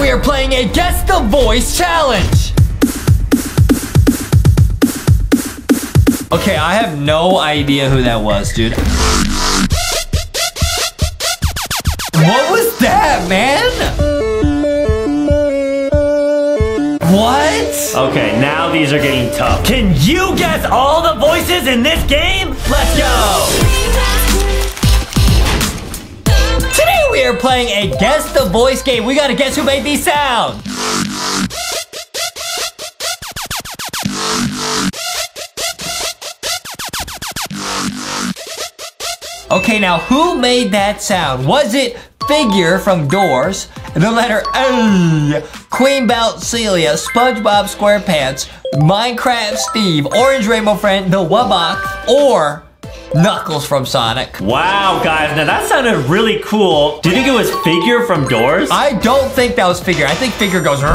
we are playing a Guess the Voice challenge. Okay, I have no idea who that was, dude. What was that, man? What? Okay, now these are getting tough. Can you guess all the voices in this game? Let's go! Are playing a Guess the Voice game. We gotta guess who made these sounds. Okay, now who made that sound? Was it Figure from Doors, the letter A, Queen Bouncelia, SpongeBob SquarePants, Minecraft Steve, Orange Rainbow Friend, the Wubbox, or Knuckles from Sonic? Wow, guys, now that sounded really cool. Do you think it was Figure from Doors? I don't think that was Figure. I think Figure goes. I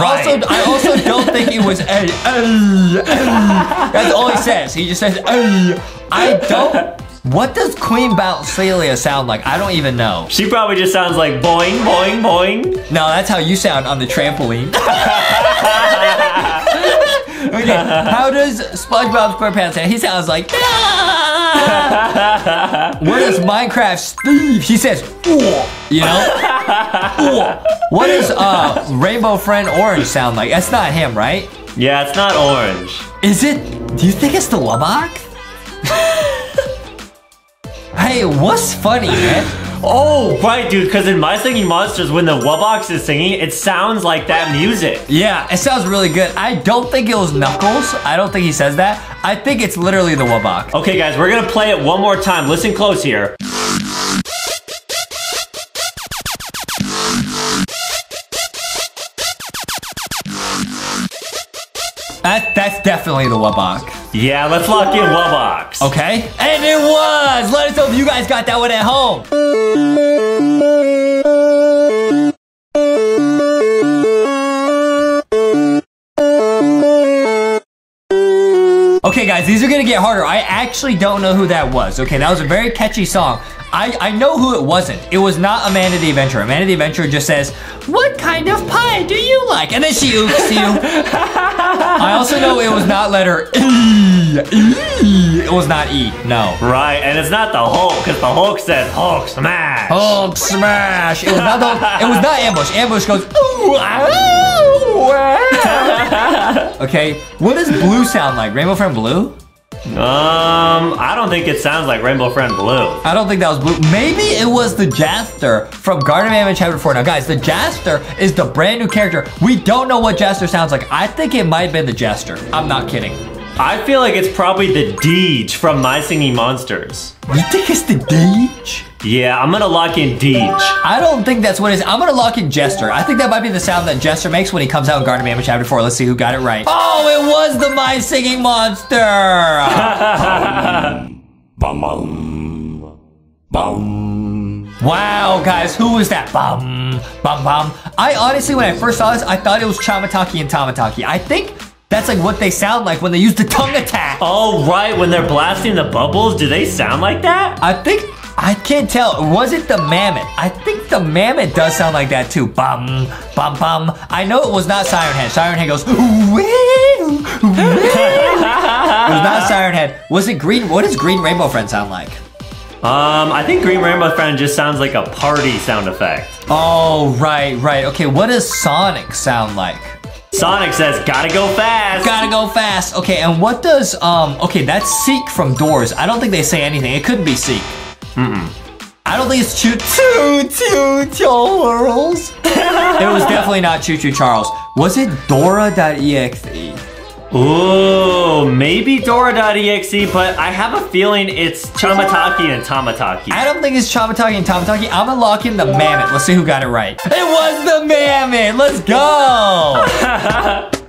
Right. also I also don't think it was a, a, a. That's all he says. He just says a. I don't. What does Queen Bouncelia sound like? I don't even know. She probably just sounds like boing, boing, boing. No, that's how you sound on the trampoline. okay, how does SpongeBob SquarePants sound? He sounds like. what does Minecraft Steve? He says, "Ooh," you know. Ooh. What does uh, Rainbow Friend Orange sound like? That's not him, right? Yeah, it's not orange. Is it? Do you think it's the Wubbox? hey, what's funny, man? Oh, right, dude, because in My Singing Monsters, when the Wubbox is singing, it sounds like that music. Yeah, it sounds really good. I don't think it was Knuckles. I don't think he says that. I think it's literally the Wubbox. Okay, guys, we're gonna play it one more time. Listen close here. That's definitely the Wubbox. Yeah, let's lock in Wubbox. Okay? And it was! Let us know if you guys got that one at home. Okay, guys, these are gonna get harder. I actually don't know who that was. Okay, that was a very catchy song. I, I know who it wasn't. It was not Amanda the Adventurer. Amanda the Adventurer just says, What kind of pie do you like? And then she oops you. I also know it was not letter E. E. It was not E. No. Right, and it's not the Hulk, because the Hulk says Hulk smash. Hulk smash. It was not the, It was not ambush. Ambush goes. Ooh, ah, ow, ah." okay. What does blue sound like? Rainbow Friend Blue? Um, I don't think it sounds like Rainbow Friend Blue. I don't think that was blue. Maybe it was the Jester from Garden of Man Chapter 4. Now, guys, the Jester is the brand new character. We don't know what Jester sounds like. I think it might have been the Jester. I'm not kidding. I feel like it's probably the Deedge from My Singing Monsters. You think it's the Deedge? Yeah, I'm gonna lock in Deedge. I don't think that's what it is. I'm gonna lock in Jester. I think that might be the sound that Jester makes when he comes out in Garden Man Chapter 4. Let's see who got it right. Oh, it was the My Singing Monster! Bum bum. Bum. wow, guys, who was that? Bum, bum, bum. I honestly, when I first saw this, I thought it was Chamataki and Tamataki. I think that's like what they sound like when they use the tongue attack. Oh, right, when they're blasting the bubbles, do they sound like that? I think I can't tell. Was it the mammoth? I think the mammoth does sound like that too. Bum, bum, bum. I know it was not Siren Head. Siren Head goes. "Wee, wee." it was not Siren Head. Was it Green? What does Green Rainbow Friend sound like? Um, I think Green Rainbow Friend just sounds like a party sound effect. Oh, right, right. Okay, what does Sonic sound like? Sonic says, gotta go fast. Gotta go fast. Okay, and what does um? Okay, that's Seek from Doors. I don't think they say anything. It couldn't be Seek. Mm-mm. I don't think it's Choo Choo Choo Charles. it was definitely not Choo Choo Charles. Was it Dora.exe? Ooh, maybe Dora.exe, but I have a feeling it's Chamataki and Tamataki. I don't think it's Chamataki and Tamataki. I'm gonna lock in the mammoth. Let's see who got it right. It was the mammoth. Let's go.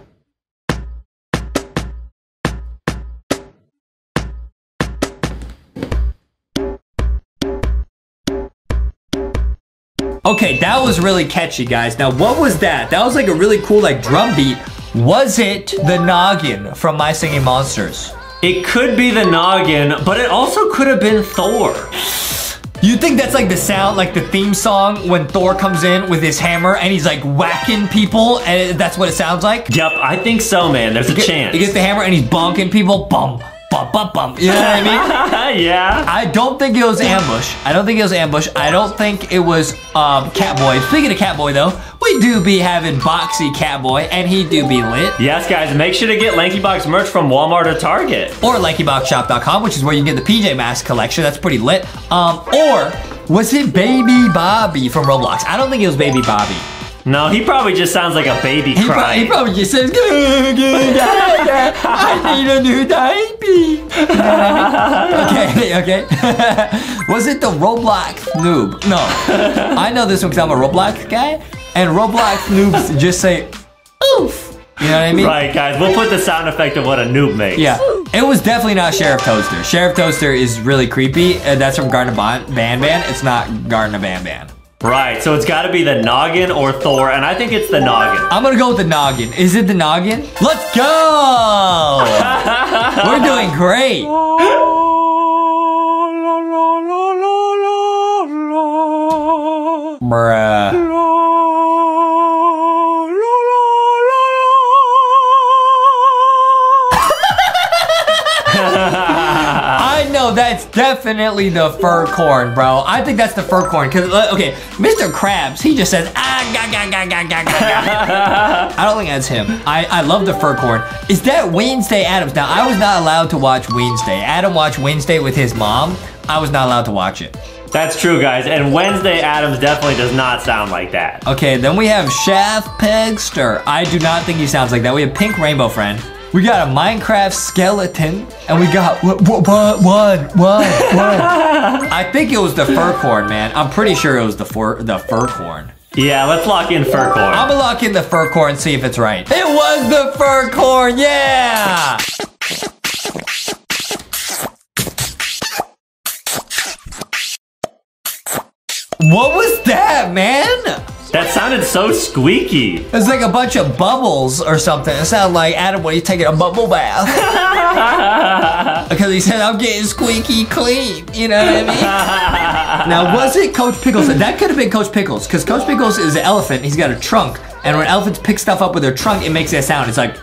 Okay, that was really catchy, guys. Now, what was that? That was like a really cool, like, drum beat. Was it the noggin from My Singing Monsters? It could be the noggin, but it also could have been Thor. You think that's like the sound, like the theme song when Thor comes in with his hammer and he's like whacking people, and that's what it sounds like? Yup, I think so, man. There's a chance. He gets the hammer and he's bonking people. Bum, bum, bum, bum. You know what I mean? yeah. I don't think it was ambush. I don't think it was ambush. I don't think it was um, Catboy. Speaking of Catboy, though, we do be having Boxy Catboy, and he do be lit. Yes, guys, make sure to get LankyBox merch from Walmart or Target. Or LankyBoxShop.com, which is where you can get the PJ Masks collection. That's pretty lit. Um, or was it Baby Bobby from Roblox? I don't think it was Baby Bobby. No, he probably just sounds like a baby He, pro- he probably just says, "Gah, gah, gah, gah, I need a new diaper. You know what I mean? Okay, okay. Was it the Roblox noob? No. I know this one because I'm a Roblox guy. And Roblox noobs just say, oof. You know what I mean? Right, guys, we'll put the sound effect of what a noob makes. Yeah. It was definitely not Sheriff Toaster. Sheriff Toaster is really creepy. And that's from Gardner Ban Ban Ban. It's not Gardner Ban Ban. Right, so it's got to be the noggin or Thor, and I think it's the noggin. I'm gonna go with the noggin. Is it the noggin? Let's go! We're doing great. Bruh. That's definitely the Furcorn, bro. I think that's the Furcorn. Cause uh, okay, Mr. Krabs, he just says ah ga ga ga ga ga. ga." I don't think that's him. I I love the Furcorn. Is that Wednesday Addams? Now I was not allowed to watch Wednesday. Adam watched Wednesday with his mom. I was not allowed to watch it. That's true, guys, and Wednesday Addams definitely does not sound like that. Okay, then we have Chef Pigster. I do not think he sounds like that. We have Pink Rainbow Friend. We got a Minecraft skeleton, and we got what what what what what? I think it was the Furcorn, man. I'm pretty sure it was the fur the Furcorn. Yeah, let's lock in Furcorn. I'm gonna lock in the Furcorn and see if it's right. It was the Furcorn, yeah. What was that, man? That sounded so squeaky. It's like a bunch of bubbles or something. It sounded like Adam when he's taking a bubble bath. because he said, I'm getting squeaky clean. You know what I mean? now, was it Coach Pickles? That could have been Coach Pickles. Because Coach Pickles is an elephant. He's got a trunk. And when elephants pick stuff up with their trunk, it makes that sound. It's like,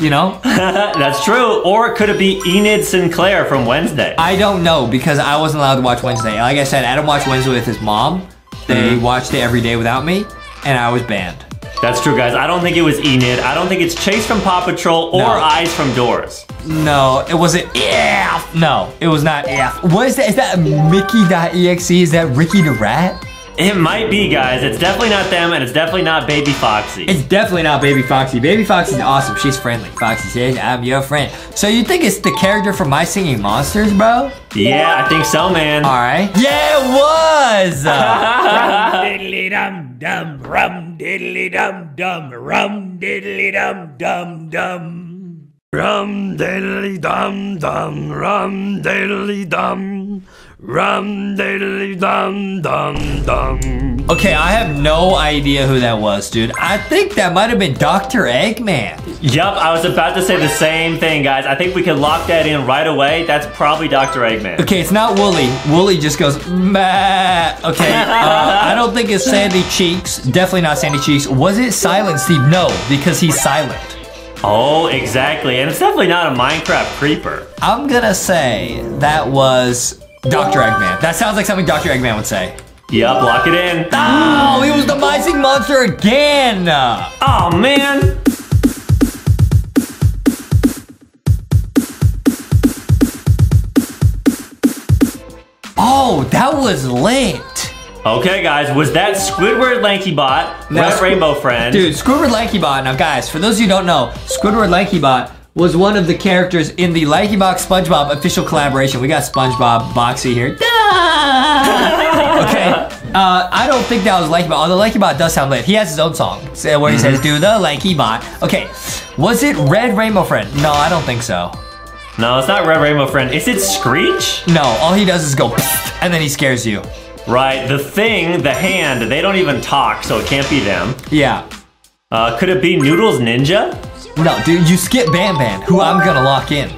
you know? That's true. Or could it be Enid Sinclair from Wednesday? I don't know because I wasn't allowed to watch Wednesday. Like I said, Adam watched Wednesday with his mom. They mm-hmm. watched it every day without me. And I was banned. That's true, guys. I don't think it was Enid. I don't think it's Chase from Paw Patrol or No. Eyes from Doors. No, it wasn't. Yeah, no, it was not. Yeah, what is that? Is that Mickey.exe? Is that Ricky the Rat? It might be, guys. It's definitely not them, and it's definitely not Baby Foxy. It's definitely not Baby Foxy. Baby Foxy's awesome. She's friendly. Foxy says, "I'm your friend." So you think it's the character from My Singing Monsters, bro? yeah, I think so, man. All right. Yeah, it was. diddly dum dum, rum diddly dum dum, rum diddly dum dum dum. Rum diddly dum dum, rum diddly dum, rum diddly dum dum dum. okay, I have no idea who that was, dude. I think that might have been Dr. Eggman. Yup, I was about to say the same thing, guys. I think we can lock that in right away. That's probably Dr. Eggman. Okay, it's not Wooly. Wooly just goes, meh. Okay, uh, I don't think it's Sandy Cheeks. Definitely not Sandy Cheeks. Was it Silent Steve? No, because he's silent. Oh, exactly. And it's definitely not a Minecraft creeper. I'm gonna say that was Dr. Eggman. That sounds like something Dr. Eggman would say. Yup, lock it in. Oh, it was the Mising Monster again! Oh, man. Oh, that was lit. Okay, guys, was that Squidward Lankybot, Red Rainbow Friend? Dude, Squidward Lankybot. Now, guys, for those of you who don't know, Squidward Lankybot was one of the characters in the Lankybox SpongeBob official collaboration. We got SpongeBob Boxy here. okay. Uh, I don't think that was Lankybot, although Lankybot does sound lit. He has his own song so- where he says, do the Lankybot. Okay. Was it Red Rainbow Friend? No, I don't think so. No, it's not Red Rainbow Friend. Is it Screech? No, all he does is go, and then he scares you. Right, the thing, the hand, they don't even talk, so it can't be them. Yeah. Uh, could it be Noodles Ninja? No, dude, you skip Banban, who I'm gonna lock in.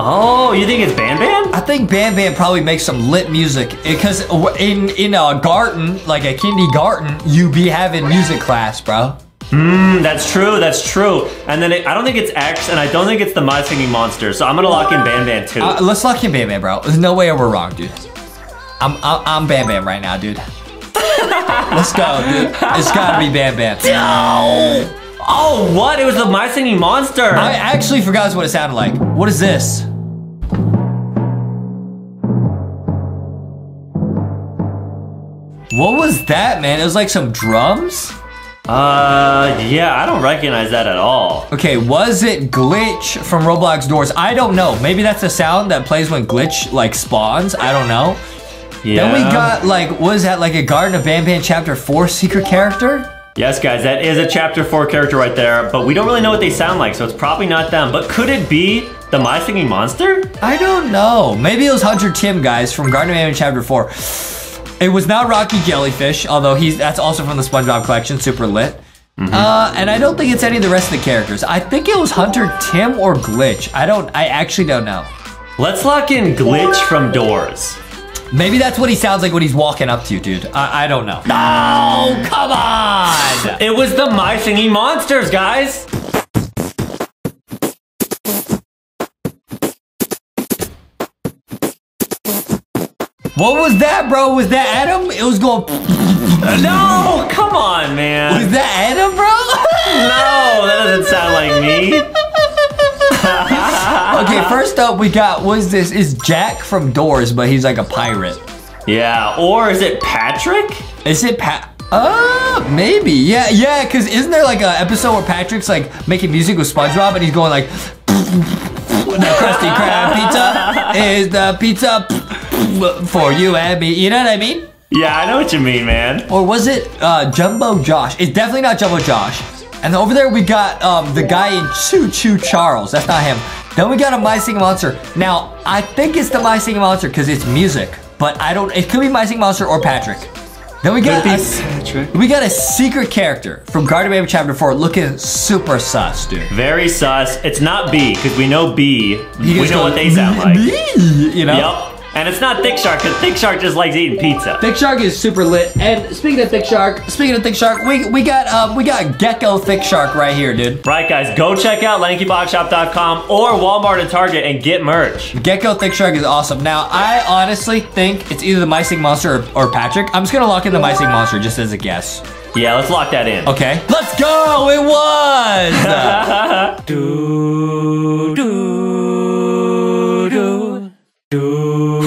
Oh, you think it's Banban? I think Bam Bam probably makes some lit music because in in a garden, like a kindergarten, you be having music class, bro. Mm, that's true. That's true. And then it, I don't think it's X, and I don't think it's the My Singing Monster. So I'm gonna lock in Banban too. Uh, let's lock in Bam Bam, bro. There's no way we're wrong, dude. I'm I'm, I'm Bam Bam right now, dude. let's go, dude. It's gotta be Bam Bam. no. Oh, what? It was the My Singing Monster. I actually forgot what it sounded like. What is this? What was that, man? It was like some drums? Uh, yeah, I don't recognize that at all. Okay, was it Glitch from Roblox Doors? I don't know. Maybe that's the sound that plays when Glitch like spawns. I don't know. Yeah. Then we got like, what is that, like a Garden of Bam Chapter 4 secret character? Yes, guys, that is a Chapter 4 character right there, but we don't really know what they sound like, so it's probably not them. But could it be the My Singing Monster? I don't know. Maybe it was Hunter Tim, guys, from Garden of Bam Bam Chapter 4. It was not Rocky Jellyfish, although he's that's also from the SpongeBob collection, super lit. Uh, and I don't think it's any of the rest of the characters. I think it was Hunter Tim or Glitch. I don't, I actually don't know. Let's lock in Glitch from Doors. Maybe that's what he sounds like when he's walking up to you, dude. I, I don't know. No, come on! It was the My Singing Monsters, guys. What was that, bro? Was that Adam? It was going. No, come on, man. Was that Adam, bro? No, that doesn't sound like me. okay, first up, we got what is this? Is Jack from Doors, but he's like a pirate. Yeah, or is it Patrick? Is it Pat? Uh, maybe. Yeah, yeah. Cause isn't there like an episode where Patrick's like making music with SpongeBob and he's going like, the Krusty Krab pizza is the pizza for you and me. You know what I mean? Yeah, I know what you mean, man. Or was it uh, Jumbo Josh? It's definitely not Jumbo Josh. And over there we got um, the guy in Choo Choo Charles. That's not him. Then we got a My Singing Monster. Now, I think it's the My Singing Monster because it's music. But I don't, it could be My Singing Monster or Patrick. Then we got, Could be a, Patrick. we got a secret character from Garden Baby Chapter 4 looking super sus, dude. Very sus. It's not B, because we know B. He we know goes, what they sound like. B, You know? Yep. And it's not Thicc Shark, because Thicc Shark just likes eating pizza. Thicc Shark is super lit. And speaking of Thicc Shark, speaking of Thicc Shark, we, we got um, we got Gecko Thicc Shark right here, dude. Right, guys, go check out LankyBoxShop.com or Walmart and Target and get merch. Gecko Thicc Shark is awesome. Now, I honestly think it's either the My Monster or, or Patrick. I'm just gonna lock in the My Monster just as a guess. Yeah, let's lock that in. Okay. Let's go! It was! do, do, do, do,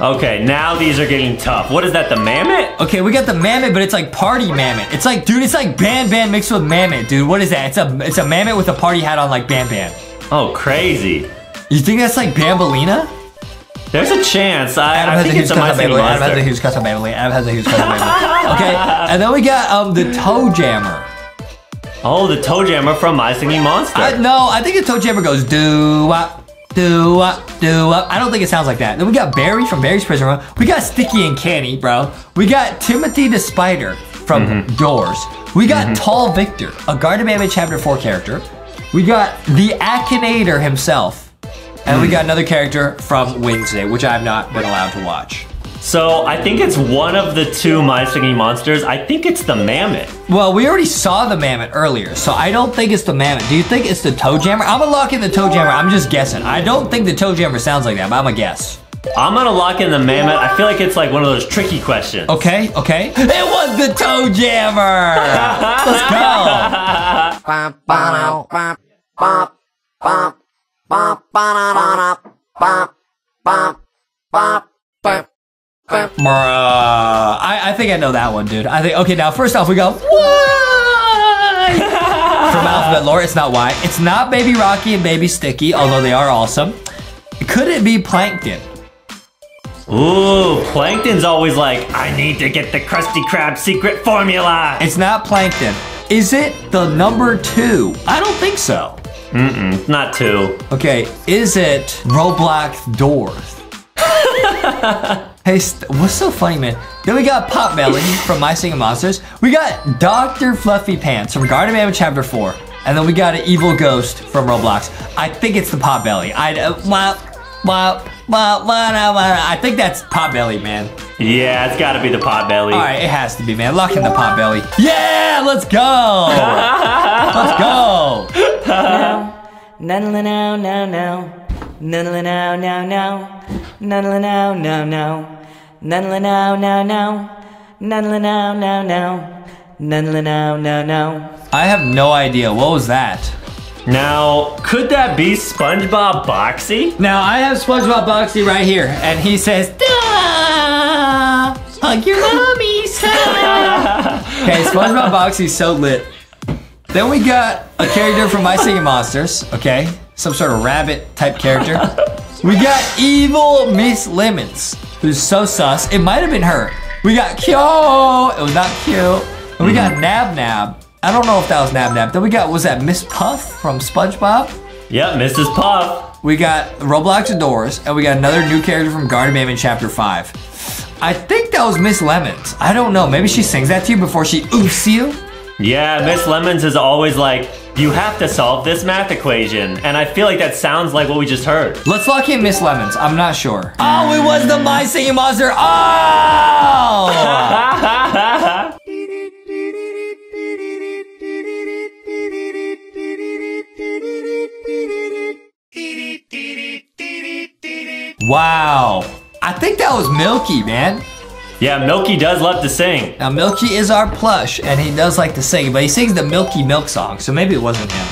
Okay, now these are getting tough. What is that, the Mammoth? Okay, we got the mammoth, but it's like party mammoth. It's like, dude, it's like Banban mixed with mammoth, dude. What is that? It's a it's a mammoth with a party hat on like Banban. Oh, crazy. You think that's like Banbaleena? There's a chance. I, Adam I has a think huge it's a cut My on Singing Maybelline. Adam has a huge cut on Maybelline. Adam has a huge cut on Maybelline. Okay, and then we got um the Toe Jammer. Oh, the Toe Jammer from My Singing Monster. I, no, I think the Toe Jammer goes do up, do up, do up. I don't think it sounds like that. Then we got Barry from Barry's Prison Run. We got Sticky and Canny, bro. We got Timothy the Spider from Mm-hmm. Doors. We got Tall Victor, a Garden Mammoth Chapter 4 character. We got the Akinator himself. And we Hmm. got another character from Wednesday, which I have not been allowed to watch. So I think it's one of the two My Singing Monsters. I think it's the Mammoth. Well, we already saw the mammoth earlier, so I don't think it's the mammoth. Do you think it's the toe jammer? I'm gonna lock in the toe jammer. I'm just guessing. I don't think the toe jammer sounds like that, but I'm gonna guess. I'm gonna lock in the Mammoth. I feel like it's like one of those tricky questions. Okay, okay. It was the toe jammer. Let's go. Bruh. I, I think I know that one, dude. I think okay. Now, first off, we go why from Alphabet Lore. It's not why. It's not Baby Rocky and Baby Sticky, although they are awesome. Could it be Plankton? Ooh, Plankton's always like, I need to get the Krusty Krab secret formula. It's not Plankton. Is it the number two? I don't think so. Mm-mm, not two. Okay, is it Roblox Doors? Hey, st- what's so funny, man? Then we got Potbelly from My Singing Monsters. We got Dr. Fluffy Pants from Garden Man Chapter 4. And then we got an Evil Ghost from Roblox. I think it's the Pop Belly. I, uh, wah, wah, wah, wah, wah, wah. I think that's Pop Belly, man. Yeah, it's got to be the pot belly. All right, it has to be, man. Lock in the Potbelly. Yeah, let's go. let's go. No, no, no, no, no, Nunla now, now, now. Nunla now, now, now. Nunla now, now, now. Nunla now, now, now. Nunla now, now, now. I have no idea. What was that? Now, could that be SpongeBob Boxy? Now, I have SpongeBob Boxy right here, and he says, Duh! Hug your mommy, son! okay, SpongeBob Boxy's so lit. Then we got a character from My Singing Monsters, okay? Some sort of rabbit type character. We got evil Miss Lemons, who's so sus. It might have been her. We got Kyo. It was not cute. And we got mm-hmm. Nab Nab. I don't know if that was Nab Nab. Then we got was that Miss Puff from SpongeBob? Yep, Mrs. Puff. We got Roblox Adores, and we got another new character from Garden Maven Chapter 5. I think that was Miss Lemons. I don't know. Maybe she sings that to you before she oofs you. Yeah, Miss Lemons is always like, you have to solve this math equation. And I feel like that sounds like what we just heard. Let's lock in Miss Lemons. I'm not sure. Oh, it was the My Singing Monster. Oh! wow. I think that was Milky, man. Yeah, Milky does love to sing. Now, Milky is our plush, and he does like to sing, but he sings the Milky Milk song, so maybe it wasn't him.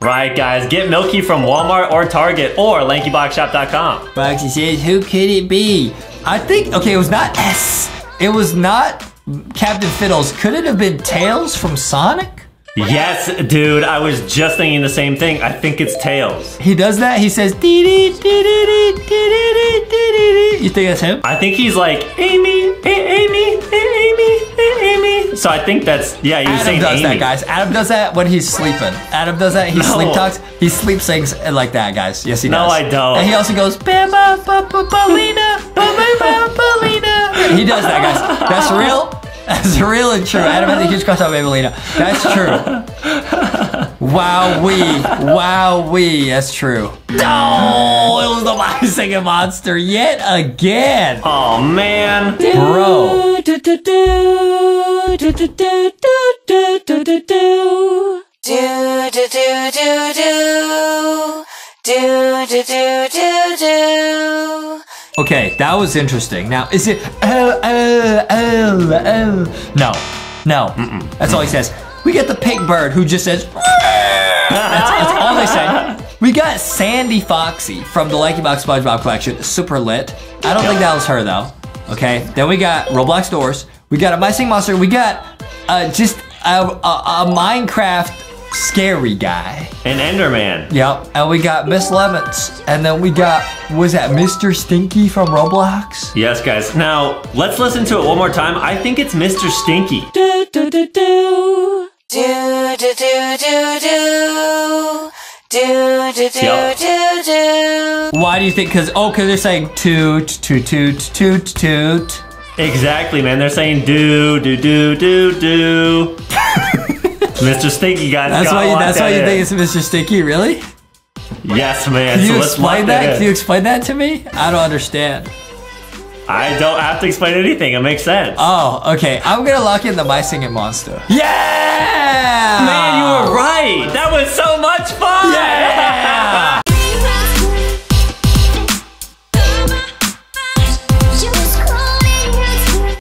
Right, guys, get Milky from Walmart or Target or LankyBoxShop.com. Foxy says, who could it be? I think, okay, it was not S. It was not Captain Fiddles. Could it have been Tails from Sonic? Yes, dude, I was just thinking the same thing. I think it's Tails. He does that. He says, dee dee dee dee dee dee dee dee dee. You think that's him? I think he's like, Amy, A- Amy, A- Amy, A- Amy. So I think that's, yeah, he was Adam saying does Amy. that, guys. Adam does that when he's sleeping. Adam does that. He No. sleep talks. He sleep sings like that, guys. Yes, he does. No. I don't. And he also goes, Bama, ba, ba, balina, ba, ba, ba, balina. He does that, guys. That's real. That's real and true. Adam has a huge crush on Maybellina. That's true. wow, we, wow, we. That's true. No, it was the My Singing Monster yet again, Oh, man. bro. Do do do do do do do do do do Okay, that was interesting. Now, is it oh, oh, oh, oh? No, no. Mm -mm. That's all he says. We get the pig bird who just says, that's, that's, all they say. We got Sandy Foxy from the LankyBox SpongeBob collection, super lit. I don't think that was her though. Okay, then we got Roblox Doors. We got a My Sing Monster. We got uh, just a, a, a Minecraft Scary Guy. And Enderman. Yep. And we got Miss Lemons. And then we got, was that Mr. Stinky from Roblox? Yes, guys. Now, let's listen to it one more time. I think it's Mr. Stinky. Do, do, do, do. Do, do, do, do, do. Do, do, do, yep. do, do. Why do you think? Because, oh, because they're saying toot, toot, toot, toot, toot. Exactly, man. They're saying do, do, do, do, do. Mr. Stinky, guys. That's why you, that's that why you think it's Mr. Stinky, really? Yes, man. Can you let's explain that? in. Can you explain that to me? I don't understand. I don't have to explain anything. It makes sense. Oh, okay. I'm gonna lock in the My Singing Monster. Yeah! Man, you were right. That was so much fun. Yeah!